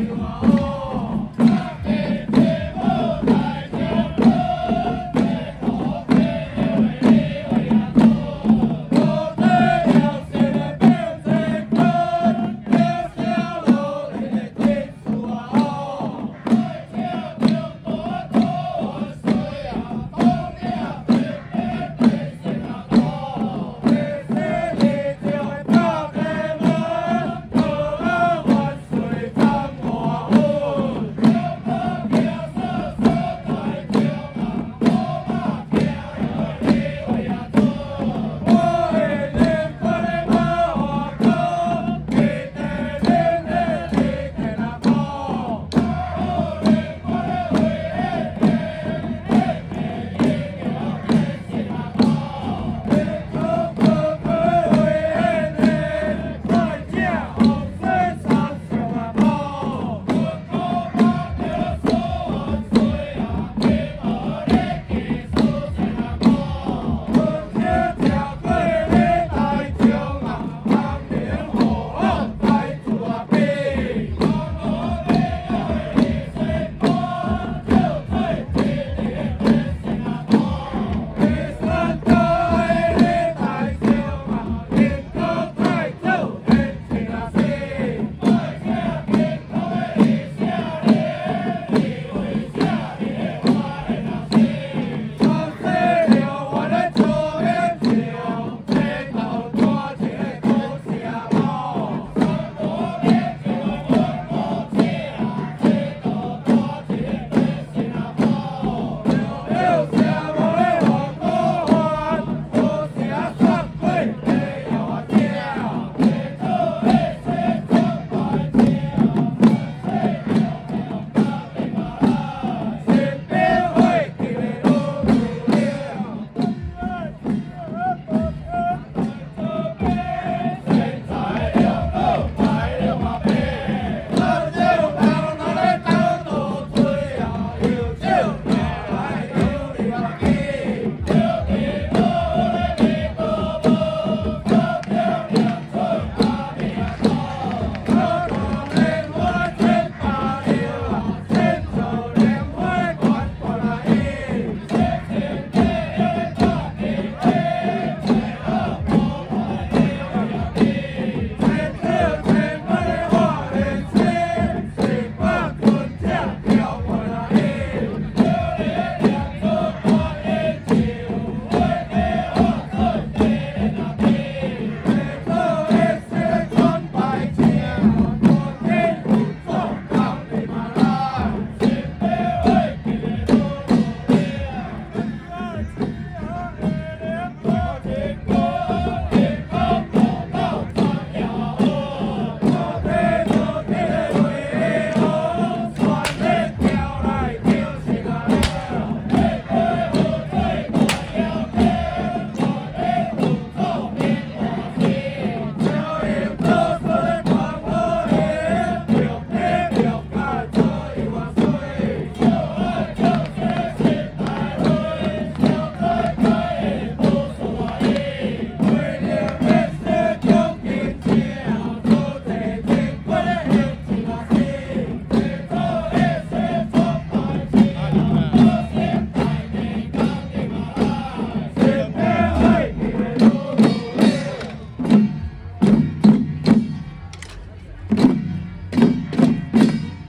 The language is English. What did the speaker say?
you. are